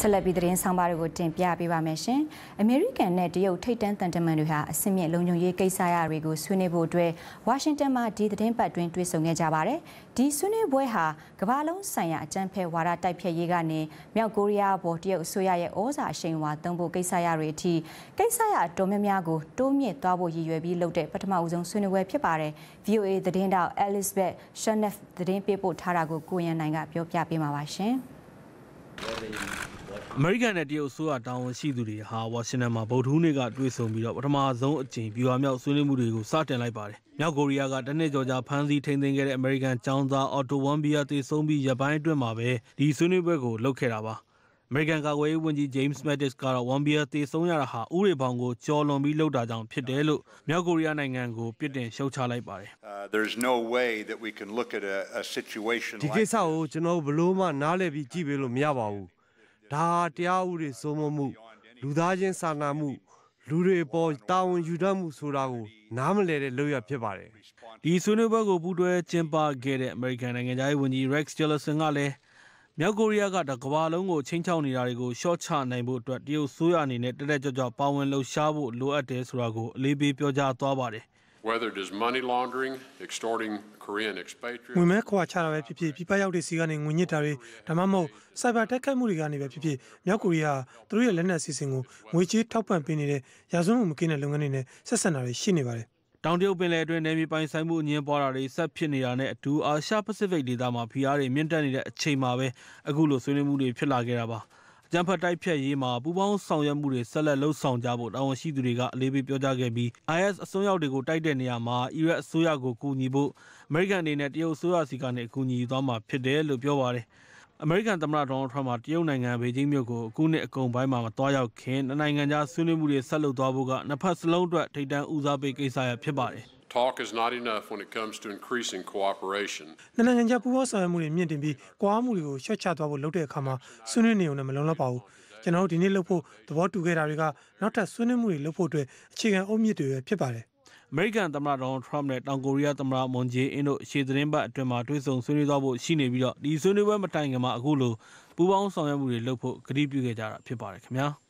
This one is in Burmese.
ဆက်လက်ပြီးသတင်းဆောင်ပါတွေကိုတင်ပြပေးပါမယ်ရှင်။အမေရိကန်နဲ့တရုတ်ထိပ်တန်းတန်တမန်တွေဟာအစင်းမြင့်လုံခြုံရေးကိစ္စရတွေကိုဆွေးနွေးဖို့အတွက်ဝါရှင်တန်မှာဒီသတင်းပတ်တွင်တွေ့ဆုံခဲ့ကြပါတယ်။ဒီဆွေးနွေးပွဲဟာကမ္ဘာလုံးဆိုင်ရာအကြမ်းဖက်ဝါဒတိုက်ဖျက်ရေးကနေမြောက်ကိုရီးယားပေါ်တရုတ်အစိုးရရဲ့ဩဇာအရှိန်အဝါသုံးဖို့ကိစ္စရတွေအထိကိစ္စရအတော်များများကိုတိုးမြင့်သွားဖို့ရည်ရွယ်ပြီးလုပ်တဲ့ပထမဦးဆုံးဆွေးနွေးပွဲဖြစ်ပါတယ်။ VOA သတင်းတောက် Elizabeth Shanef သတင်းပေးပို့ထားတာကိုကိုရန်နိုင်ကပြောပြပေးမှာပါရှင်။ အမေရိကန်နဲ့တရုတ်အစိုးရတာဝန်ရှိသူတွေဟာဝါရှင်တန်မှာဗုဒ္ဓဟူးနေ့ကတွေ့ဆုံပြီးတော့ပထမဆုံးအကြိမ်ဗျူဟာမြောက်ဆွေးနွေးမှုတွေကိုစတင်လိုက်ပါတယ်။မြောက်ကိုရီးယားကတနှစ်ကျော်ကြာဖမ်းဆီးထိန်းသိမ်းခဲ့တဲ့အမေရိကန်ចောင်းသားအော်တိုဝမ်ဘီယာတေဆုံးပြီးရပိုင်းအတွင်းမှာပဲဒီဆွေးနွေးပွဲကိုလုပ်ခဲ့တာပါ။ အမေရိကန်ကာကွယ်ရေးဝန်ကြီး James Mattis ကတော့ ဝမ်ဘီယာတေဆုံးရတာဟာဥရေပေါင်ကိုကျော်လွန်ပြီးလုပ်တာကြောင့်ဖြစ်တယ်လို့ မြောက်ကိုရီးယားနိုင်ငံကို ပြစ်တင်ရှုတ်ချလိုက်ပါတယ်။ There's no way that we can look at a, a situation ဒီကိစ္စကိုကျွန်တော်ဘလို့မှနားလည်ပြီးကြည့်ပေးလို့မရပါဘူးဒါတရားဥပဒေစိုးမိုးမှုလူသားချင်းစာနာမှုလူတွေပေါ်တာဝန်ယူတတ်မှုဆိုတာကိုနားမလည်တဲ့လုပ်ရဖြစ်ပါတယ်ဒီဆွေးနွေးပွဲကိုပူးတွဲကျင်းပခဲ့တဲ့အမေရိကန်နိုင်ငံသားရေးဝန်ကြီး Rex Tillerson ကလည်း မြောက်ကိုရီးယားကတကမ္ဘာလုံးကိုချင်းချောက်နေတာတွေကိုရှော့ချနိုင်ဖို့အတွက်တရုတ်ဆိုးရအနေနဲ့တက်တက်ကြွကြွပါဝင်လှုပ်ရှားဖို့လိုအပ်တယ်ဆိုတာကိုအလေးပေးပြောကြားသွားပါတယ်။ whether it is money laundering, extorting Korean expatriates ငွေမဲခွာချတာပဲဖြစ်ဖြစ်ပြပရောက်တဲ့စီကနေငွေညစ်တာတွေဒါမှမဟုတ်စိုက်ဘာတက်ခတ်မှုတွေကနေပဲဖြစ်ဖြစ်မြောက်ကိုရီးယားသူတို့ရဲ့လက်နက်အစီအစဉ်ကိုငွေချေးထောက်ပံ့ပေးနေတဲ့ရာဇဝတ်မှုမကင်းတဲ့လုပ်ငန်းတွေနဲ့ဆက်ဆံတာတွေရှိနေပါတယ် တောင်တရုတ်ပင်လယ်အတွင်း နယ်မြေပိုင်ဆိုင်မှုအငင်းပွားတာတွေ ဆက်ဖြစ်နေတာနဲ့အတူ အာရှပစိဖိတ်ဒေသမှာ ဖိအားတွေ မြင့်တက်နေတဲ့အချိန်မှာပဲ အခုလို ဆွေးနွေးမှုတွေ ဖြစ်လာခဲ့တာပါ။အကြမ်းဖက်တိုက်ဖျက်ရေးမှာ ပူးပေါင်းဆောင်ရွက်မှုတွေ ဆက်လက်လှုပ်ဆောင်ကြဖို့ တာဝန်ရှိသူတွေက အလေးပေးပြောကြားခဲ့ပြီး IS အစွန်းရောက်တွေကို တိုက်တဲ့နေရာမှာ အီရတ်အစိုးရကို ကူညီဖို့ အမေရိကန်အနေနဲ့ တရုတ်အစိုးရစီကနေ အကူအညီယူသွားမှာဖြစ်တယ်လို့ ပြောပါတယ်။ အမေရိကန်သမ္မတဒေါ်နယ်ထရမ့်ကတရုတ်နိုင်ငံဘေဂျင်းမြို့ကိုအခုနှစ်အကုန်ပိုင်းမှာမသွားရောက်ခင်နိုင်ငံခြားဆွေးနွေးမှုတွေဆက်လုပ်သွားဖို့ကနှစ်ဖက်စလုံးအတွက်ထိပ်တန်းဦးစားပေးကိစ္စရဖြစ်ပါတယ်။ Talk is not enough when it comes to increasing cooperation. နိုင်ငံခြားပူးပေါင်းဆောင်ရွက်မှုတွေမြင့်တင်ပြီးကွာမှုတွေကိုရှော့ချသွားဖို့လုပ်တဲ့အခါမှာဆွေးနွေးနေုံနဲ့မလုံလောက်ပါဘူး။ကျွန်တော်တို့ဒီနေ့လုပ်ဖို့သဘောတူခဲ့တာတွေကနောက်ထပ်ဆွေးနွေးမှုတွေလုပ်ဖို့အတွက်အခြေခံအုတ်မြစ်တွေပဲဖြစ်ပါတယ်။ အမေရိကန်သမ္မတဒေါ်နယ်ထရမ့်နဲ့တောင်ကိုရီးယားသမ္မတမွန်ဂျေအင်းတို့ရှေ့သတင်းပတ်အတွင်းမှာတွေ့ဆုံဆွေးနွေးသွားဖို့ရှိနေပြီးတော့ဒီဆွေးနွေးပွဲမတိုင်ခင်မှာအခုလိုပူးပေါင်းဆောင်ရွက်မှုတွေလုပ်ဖို့ကတိပြုခဲ့ကြတာဖြစ်ပါတယ်ခင်ဗျာ။